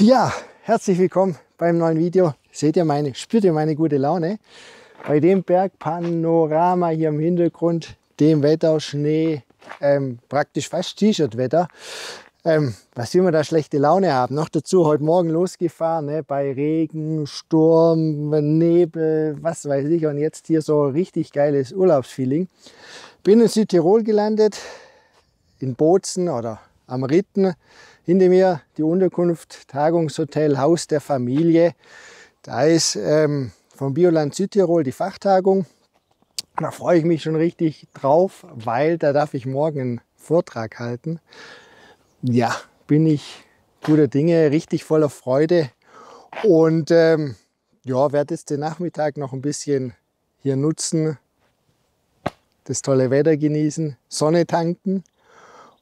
Ja, herzlich willkommen beim neuen Video. Seht ihr meine, spürt ihr meine gute Laune? Bei dem Bergpanorama hier im Hintergrund, dem Wetter, Schnee, ähm, praktisch fast T-Shirt-Wetter. Ähm, was will man da schlechte Laune haben? Noch dazu heute Morgen losgefahren, ne, bei Regen, Sturm, Nebel, was weiß ich. Und jetzt hier so richtig geiles Urlaubsfeeling. Bin in Südtirol gelandet, in Bozen oder am Ritten. Hinter mir die Unterkunft, Tagungshotel, Haus der Familie. Da ist ähm, vom Bioland Südtirol die Fachtagung. Da freue ich mich schon richtig drauf, weil da darf ich morgen einen Vortrag halten ja, bin ich guter Dinge, richtig voller Freude. Und ähm, ja, werde jetzt den Nachmittag noch ein bisschen hier nutzen, das tolle Wetter genießen, Sonne tanken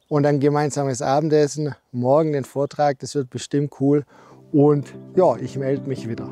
und dann gemeinsames Abendessen. Morgen den Vortrag, das wird bestimmt cool. Und ja, ich melde mich wieder.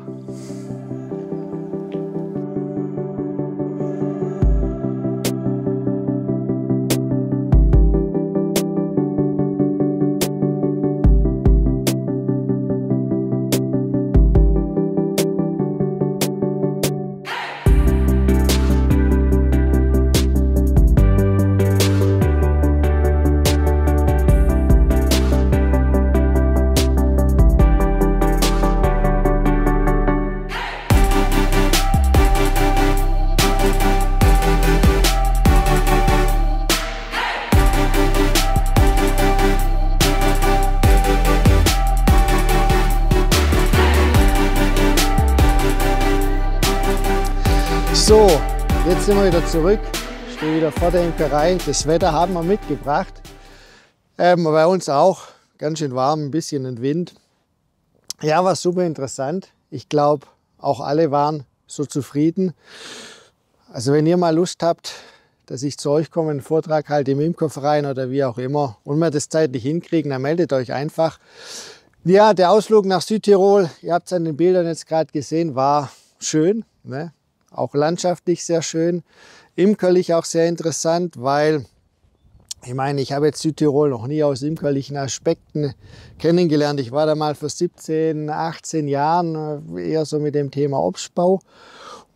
Sind wir wieder zurück. Stehe wieder vor der Imkerei. Das Wetter haben wir mitgebracht. Ähm, bei uns auch. Ganz schön warm, ein bisschen ein Wind. Ja, war super interessant. Ich glaube, auch alle waren so zufrieden. Also wenn ihr mal Lust habt, dass ich zu euch komme, einen Vortrag halte im Imkerverein oder wie auch immer und wir das zeitlich hinkriegen, dann meldet euch einfach. Ja, der Ausflug nach Südtirol, ihr habt es an den Bildern jetzt gerade gesehen, war schön. Ne? Auch landschaftlich sehr schön, imkerlich auch sehr interessant, weil ich meine, ich habe jetzt Südtirol noch nie aus imkerlichen Aspekten kennengelernt. Ich war da mal vor 17, 18 Jahren äh, eher so mit dem Thema Obstbau.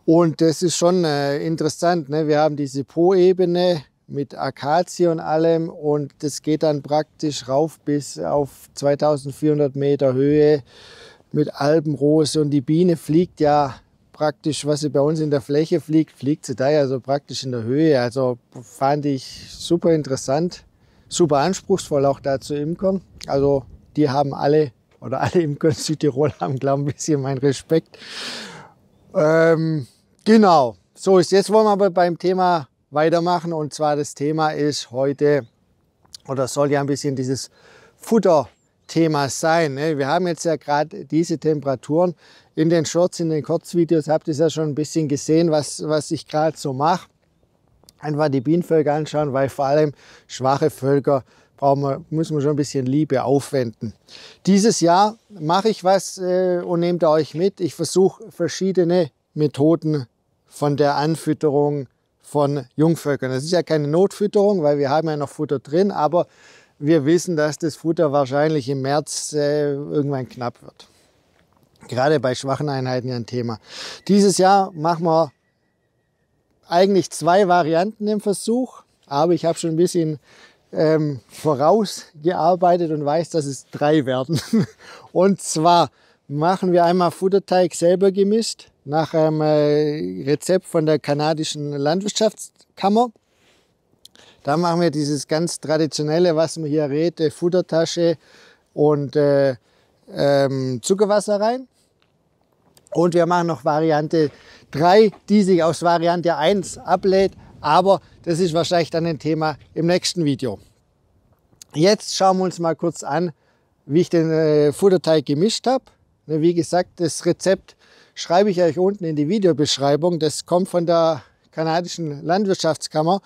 Und das ist schon äh, interessant. Ne? Wir haben diese Po-Ebene mit Akazie und allem und das geht dann praktisch rauf bis auf 2400 Meter Höhe mit Alpenrose und die Biene fliegt ja praktisch, was sie bei uns in der Fläche fliegt, fliegt sie da ja so praktisch in der Höhe. Also fand ich super interessant, super anspruchsvoll auch da zu imkern. Also die haben alle, oder alle Imker in Südtirol haben, glaube ich, ein bisschen meinen Respekt. Ähm, genau, so ist jetzt wollen wir aber beim Thema weitermachen und zwar das Thema ist heute, oder soll ja ein bisschen dieses Futter Thema sein. Ne? Wir haben jetzt ja gerade diese Temperaturen in den Shorts, in den Kurzvideos habt ihr ja schon ein bisschen gesehen, was, was ich gerade so mache. Einfach die Bienenvölker anschauen, weil vor allem schwache Völker brauchen wir, müssen wir schon ein bisschen Liebe aufwenden. Dieses Jahr mache ich was äh, und nehmt euch mit. Ich versuche verschiedene Methoden von der Anfütterung von Jungvölkern. Das ist ja keine Notfütterung, weil wir haben ja noch Futter drin, aber wir wissen, dass das Futter wahrscheinlich im März äh, irgendwann knapp wird. Gerade bei schwachen Einheiten ja ein Thema. Dieses Jahr machen wir eigentlich zwei Varianten im Versuch, aber ich habe schon ein bisschen ähm, vorausgearbeitet und weiß, dass es drei werden. und zwar machen wir einmal Futterteig selber gemischt nach einem äh, Rezept von der kanadischen Landwirtschaftskammer. Da machen wir dieses ganz traditionelle, was man hier redet, Futtertasche und äh, ähm, Zuckerwasser rein. Und wir machen noch Variante 3, die sich aus Variante 1 ablädt. Aber das ist wahrscheinlich dann ein Thema im nächsten Video. Jetzt schauen wir uns mal kurz an, wie ich den äh, Futterteig gemischt habe. Wie gesagt, das Rezept schreibe ich euch unten in die Videobeschreibung. Das kommt von der kanadischen Landwirtschaftskammer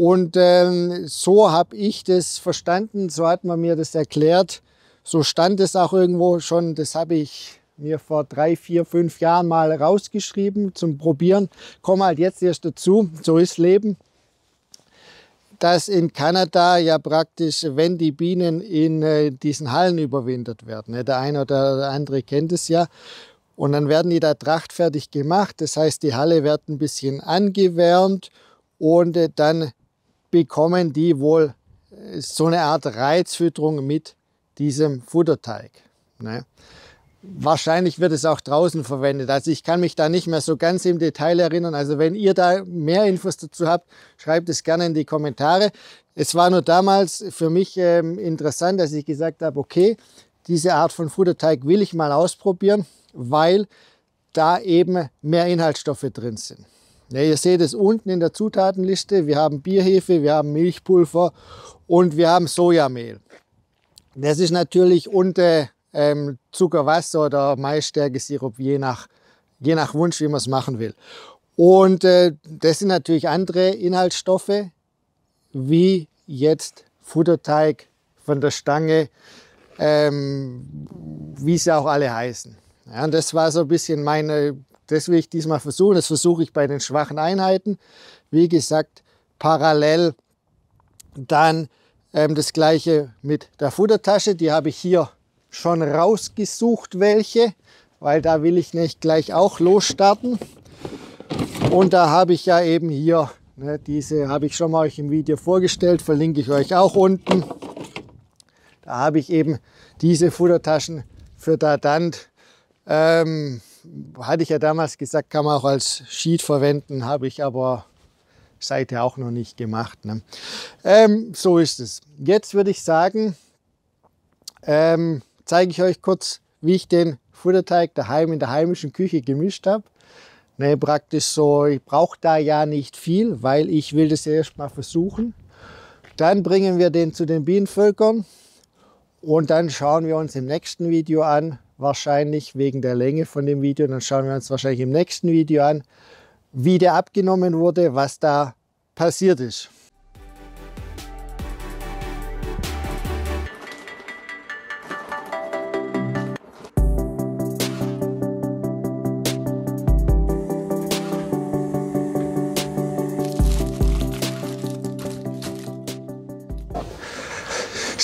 und ähm, so habe ich das verstanden, so hat man mir das erklärt. So stand es auch irgendwo schon, das habe ich mir vor drei, vier, fünf Jahren mal rausgeschrieben zum Probieren. Komme halt jetzt erst dazu, so ist Leben. dass in Kanada ja praktisch, wenn die Bienen in äh, diesen Hallen überwintert werden, ne, der eine oder der andere kennt es ja, und dann werden die da trachtfertig gemacht. Das heißt, die Halle wird ein bisschen angewärmt und äh, dann bekommen die wohl äh, so eine Art Reizfütterung mit diesem Futterteig. Ne? Wahrscheinlich wird es auch draußen verwendet. Also ich kann mich da nicht mehr so ganz im Detail erinnern. Also wenn ihr da mehr Infos dazu habt, schreibt es gerne in die Kommentare. Es war nur damals für mich ähm, interessant, dass ich gesagt habe, okay, diese Art von Futterteig will ich mal ausprobieren, weil da eben mehr Inhaltsstoffe drin sind. Ja, ihr seht es unten in der Zutatenliste. Wir haben Bierhefe, wir haben Milchpulver und wir haben Sojamehl. Das ist natürlich unter ähm, Zuckerwasser oder Maisstärke-Sirup, je nach, je nach Wunsch, wie man es machen will. Und äh, das sind natürlich andere Inhaltsstoffe, wie jetzt Futterteig von der Stange, ähm, wie sie auch alle heißen. Ja, und das war so ein bisschen meine, das will ich diesmal versuchen. Das versuche ich bei den schwachen Einheiten. Wie gesagt, parallel dann ähm, das gleiche mit der Futtertasche. Die habe ich hier schon rausgesucht, welche, weil da will ich nicht gleich auch losstarten. Und da habe ich ja eben hier, ne, diese habe ich schon mal euch im Video vorgestellt, verlinke ich euch auch unten. Da habe ich eben diese Futtertaschen für Dadant. Ähm, hatte ich ja damals gesagt, kann man auch als Sheet verwenden, habe ich aber seither auch noch nicht gemacht. Ne? Ähm, so ist es. Jetzt würde ich sagen, ähm, zeige ich euch kurz, wie ich den Futterteig daheim in der heimischen Küche gemischt habe. Ne, praktisch so, ich brauche da ja nicht viel, weil ich will das erst mal versuchen. Dann bringen wir den zu den Bienenvölkern und dann schauen wir uns im nächsten Video an, wahrscheinlich wegen der Länge von dem Video, dann schauen wir uns wahrscheinlich im nächsten Video an, wie der abgenommen wurde, was da passiert ist.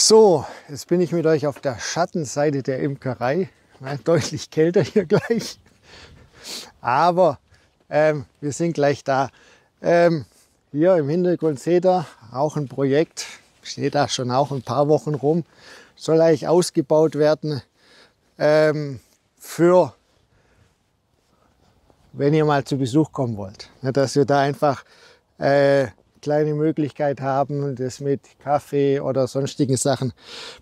So, jetzt bin ich mit euch auf der Schattenseite der Imkerei. Deutlich kälter hier gleich. Aber ähm, wir sind gleich da. Ähm, hier im Hintergrund seht ihr auch ein Projekt. Steht da schon auch ein paar Wochen rum. Soll eigentlich ausgebaut werden ähm, für, wenn ihr mal zu Besuch kommen wollt. Dass wir da einfach äh, kleine Möglichkeit haben, das mit Kaffee oder sonstigen Sachen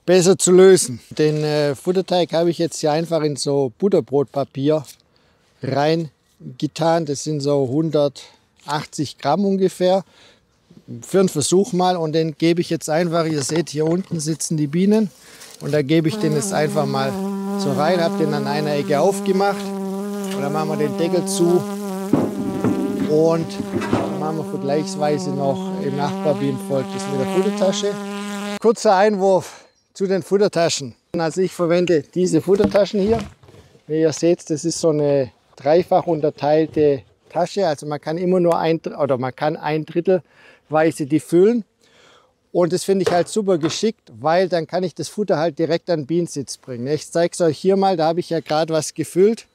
besser zu lösen. Den äh, Futterteig habe ich jetzt hier einfach in so Butterbrotpapier reingetan. Das sind so 180 Gramm ungefähr. Für einen Versuch mal und den gebe ich jetzt einfach, ihr seht hier unten sitzen die Bienen und da gebe ich den jetzt einfach mal so rein, habe den an einer Ecke aufgemacht und dann machen wir den Deckel zu und machen wir vergleichsweise noch im Nachbarbienenvolk das mit der Futtertasche. Kurzer Einwurf zu den Futtertaschen. Also ich verwende diese Futtertaschen hier. Wie ihr seht, das ist so eine dreifach unterteilte Tasche. Also man kann immer nur ein oder man kann ein Drittelweise die füllen. Und das finde ich halt super geschickt, weil dann kann ich das Futter halt direkt an den Bienensitz bringen. Ich zeige es euch hier mal, da habe ich ja gerade was gefüllt.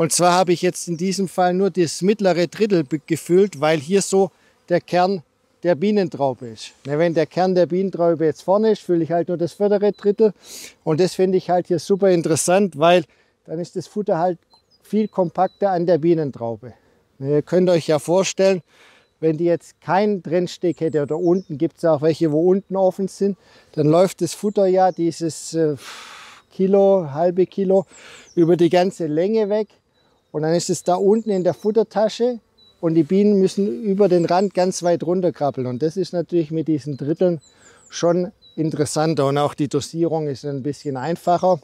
Und zwar habe ich jetzt in diesem Fall nur das mittlere Drittel gefüllt, weil hier so der Kern der Bienentraube ist. Wenn der Kern der Bienentraube jetzt vorne ist, fülle ich halt nur das vordere Drittel. Und das finde ich halt hier super interessant, weil dann ist das Futter halt viel kompakter an der Bienentraube. Ihr könnt euch ja vorstellen, wenn die jetzt keinen Trennsteg hätte oder unten gibt es auch welche, wo unten offen sind, dann läuft das Futter ja dieses äh, Kilo, halbe Kilo über die ganze Länge weg. Und dann ist es da unten in der Futtertasche und die Bienen müssen über den Rand ganz weit runter krabbeln. Und das ist natürlich mit diesen Dritteln schon interessanter und auch die Dosierung ist ein bisschen einfacher.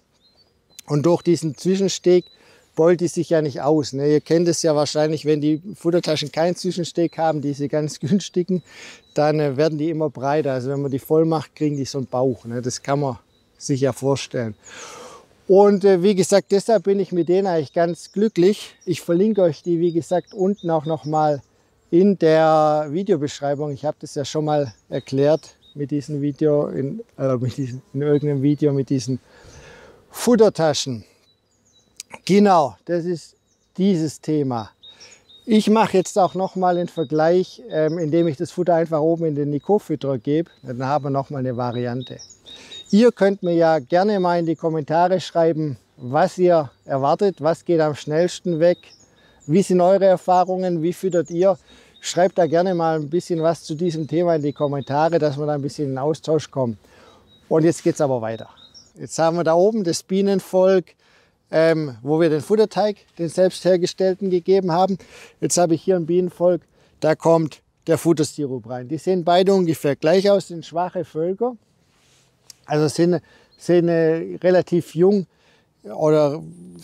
Und durch diesen Zwischensteg beult die sich ja nicht aus. Ne? Ihr kennt es ja wahrscheinlich, wenn die Futtertaschen keinen Zwischensteg haben, diese ganz günstigen, dann äh, werden die immer breiter. Also wenn man die voll macht, kriegen die so einen Bauch. Ne? Das kann man sich ja vorstellen. Und äh, wie gesagt, deshalb bin ich mit denen eigentlich ganz glücklich. Ich verlinke euch die, wie gesagt, unten auch nochmal in der Videobeschreibung. Ich habe das ja schon mal erklärt mit diesem Video, in, äh, mit diesen, in irgendeinem Video mit diesen Futtertaschen. Genau, das ist dieses Thema. Ich mache jetzt auch nochmal einen Vergleich, ähm, indem ich das Futter einfach oben in den Nico-Fütter gebe. Dann haben wir nochmal eine Variante. Ihr könnt mir ja gerne mal in die Kommentare schreiben, was ihr erwartet, was geht am schnellsten weg, wie sind eure Erfahrungen, wie füttert ihr. Schreibt da gerne mal ein bisschen was zu diesem Thema in die Kommentare, dass wir da ein bisschen in Austausch kommen. Und jetzt geht es aber weiter. Jetzt haben wir da oben das Bienenvolk ähm, wo wir den Futterteig, den selbst hergestellten, gegeben haben. Jetzt habe ich hier ein Bienenvolk, da kommt der Futtersirup rein. Die sehen beide ungefähr gleich aus, sind schwache Völker. Also sind, sind äh, relativ jung oder ein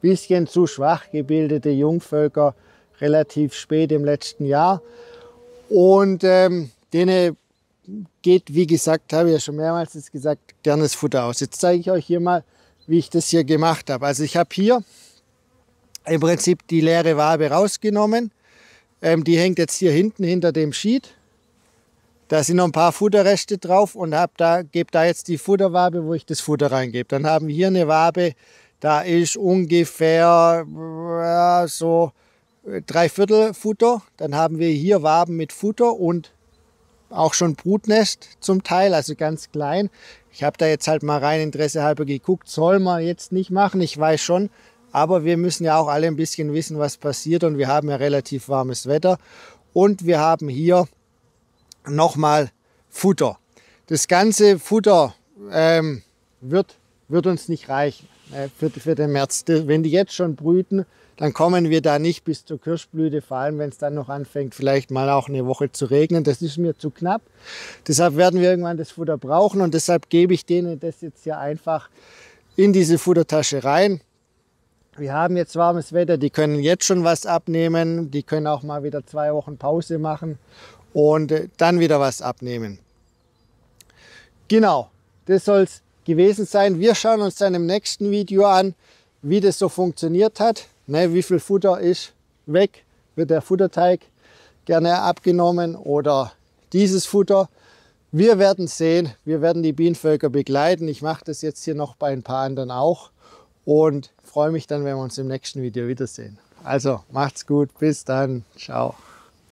bisschen zu schwach gebildete Jungvölker, relativ spät im letzten Jahr. Und ähm, denen geht, wie gesagt, habe ich ja schon mehrmals gesagt, gerne das Futter aus. Jetzt zeige ich euch hier mal, wie ich das hier gemacht habe. Also ich habe hier im Prinzip die leere Wabe rausgenommen. Ähm, die hängt jetzt hier hinten hinter dem Sheet. Da sind noch ein paar Futterreste drauf und hab da, gebe da jetzt die Futterwabe, wo ich das Futter reingebe. Dann haben wir hier eine Wabe, da ist ungefähr ja, so drei Viertel Futter. Dann haben wir hier Waben mit Futter und auch schon Brutnest zum Teil, also ganz klein. Ich habe da jetzt halt mal rein Interesse halber geguckt, soll man jetzt nicht machen, ich weiß schon, aber wir müssen ja auch alle ein bisschen wissen, was passiert und wir haben ja relativ warmes Wetter und wir haben hier nochmal Futter. Das ganze Futter ähm, wird, wird uns nicht reichen äh, für, für den März. Wenn die jetzt schon brüten, dann kommen wir da nicht bis zur Kirschblüte, vor allem wenn es dann noch anfängt, vielleicht mal auch eine Woche zu regnen. Das ist mir zu knapp. Deshalb werden wir irgendwann das Futter brauchen und deshalb gebe ich denen das jetzt hier einfach in diese Futtertasche rein. Wir haben jetzt warmes Wetter, die können jetzt schon was abnehmen, die können auch mal wieder zwei Wochen Pause machen und äh, dann wieder was abnehmen. Genau, das soll es gewesen sein. Wir schauen uns dann im nächsten Video an, wie das so funktioniert hat. Ne, wie viel Futter ist weg? Wird der Futterteig gerne abgenommen oder dieses Futter? Wir werden sehen, wir werden die Bienenvölker begleiten. Ich mache das jetzt hier noch bei ein paar anderen auch und freue mich dann, wenn wir uns im nächsten Video wiedersehen. Also macht's gut, bis dann, ciao.